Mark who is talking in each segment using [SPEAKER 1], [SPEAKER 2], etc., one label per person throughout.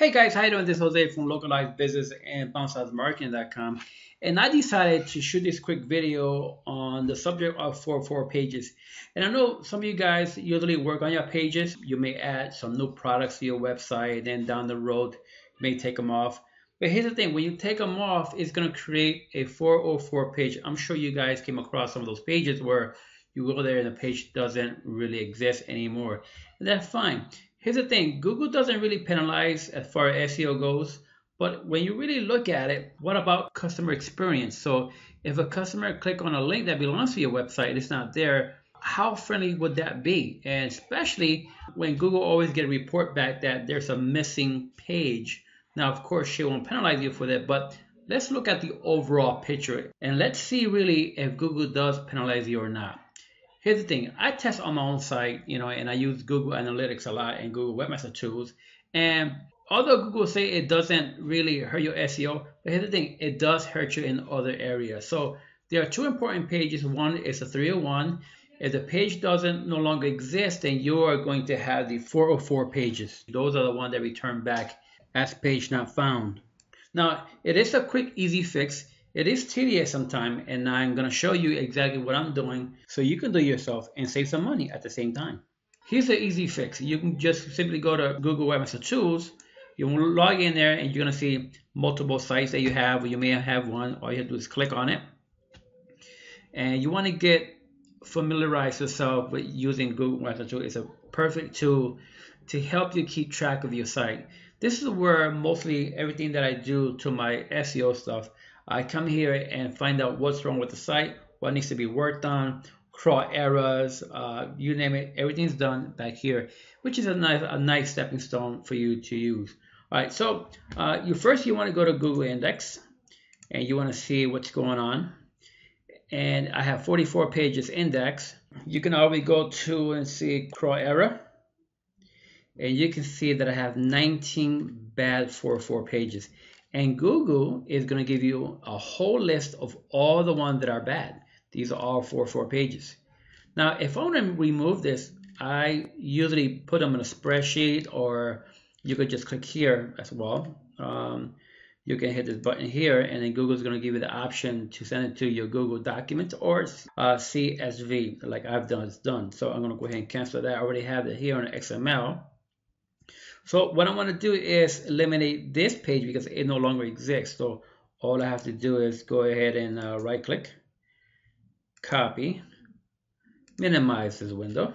[SPEAKER 1] Hey guys, how you doing? This is Jose from Localize Business and BounceHouseMarketing.com, and I decided to shoot this quick video on the subject of 404 pages. And I know some of you guys usually work on your pages. You may add some new products to your website, and down the road, may take them off. But here's the thing: when you take them off, it's going to create a 404 page. I'm sure you guys came across some of those pages where you go there and the page doesn't really exist anymore. And that's fine. Here's the thing, Google doesn't really penalize as far as SEO goes, but when you really look at it, what about customer experience? So if a customer click on a link that belongs to your website, and it's not there, how friendly would that be? And especially when Google always get a report back that there's a missing page. Now, of course, she won't penalize you for that, but let's look at the overall picture and let's see really if Google does penalize you or not here's the thing. I test on my own site you know and i use google analytics a lot and google webmaster tools. And although google say it doesn't really hurt your seo but here's the thing. It does hurt you in other areas. So there are two important pages. One is a 301 if the page doesn't no longer exist then you are going to have the 404 pages. Those are the ones that return back as page not found. Now it is a quick easy fix it is tedious sometimes, and I'm going to show you exactly what I'm doing so you can do yourself and save some money at the same time. Here's an easy fix. You can just simply go to Google Webmaster Tools. You will log in there and you're going to see multiple sites that you have, you may have one. All you have to do is click on it. And you want to get familiarize yourself with using Google Webmaster Tools. It's a perfect tool to help you keep track of your site. This is where mostly everything that I do to my SEO stuff I come here and find out what's wrong with the site, what needs to be worked on, crawl errors, uh, you name it, everything's done back here, which is a nice, a nice stepping stone for you to use. All right, so uh, you first you want to go to Google Index and you want to see what's going on. And I have 44 pages index. You can always go to and see crawl error. And you can see that I have 19 bad 44 pages. And Google is going to give you a whole list of all the ones that are bad. These are all four four pages. Now, if I want to remove this, I usually put them in a spreadsheet or you could just click here as well. Um, you can hit this button here and then Google is going to give you the option to send it to your Google document or uh, CSV like I've done it's done. So I'm going to go ahead and cancel that. I already have it here on XML. So what I want to do is eliminate this page because it no longer exists. So all I have to do is go ahead and uh, right click, copy, minimize this window.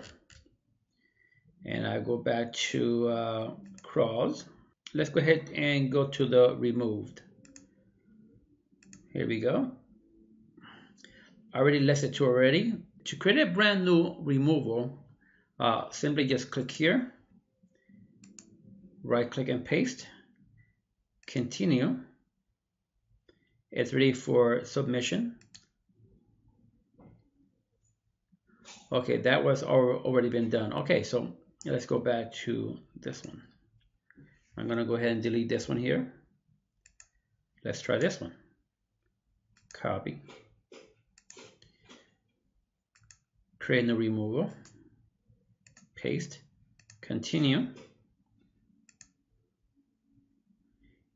[SPEAKER 1] And I go back to uh, crawls. Let's go ahead and go to the removed. Here we go. I already listed two already. To create a brand new removal, uh, simply just click here right click and paste, continue. It's ready for submission. Okay, that was already been done. Okay, so let's go back to this one. I'm gonna go ahead and delete this one here. Let's try this one. Copy. Create a removal. Paste. Continue.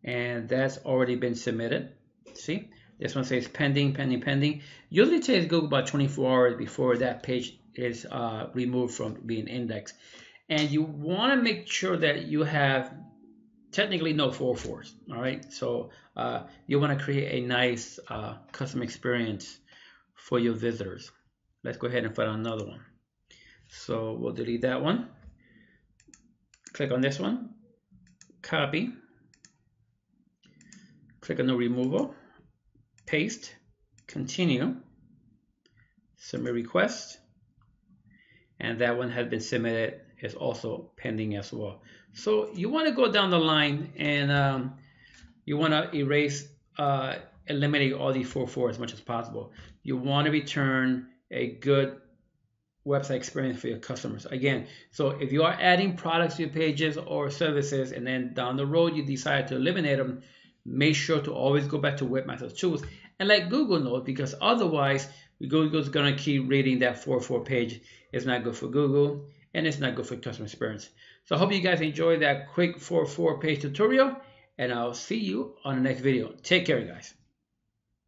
[SPEAKER 1] And that's already been submitted. See, this one says pending, pending, pending. Usually takes Google about 24 hours before that page is uh, removed from being indexed. And you want to make sure that you have technically no 404s. All right, so uh, you want to create a nice uh, custom experience for your visitors. Let's go ahead and find another one. So we'll delete that one. Click on this one, copy click on the removal, paste, continue, submit request, and that one has been submitted is also pending as well. So you want to go down the line and um, you want to erase, uh, eliminate all these 4.4 as much as possible. You want to return a good website experience for your customers. Again, so if you are adding products to your pages or services and then down the road you decide to eliminate them, make sure to always go back to Webmaster Tools and let Google know because otherwise Google's gonna keep reading that 404 page. It's not good for Google and it's not good for customer experience. So I hope you guys enjoyed that quick 4-4 page tutorial, and I'll see you on the next video. Take care, guys.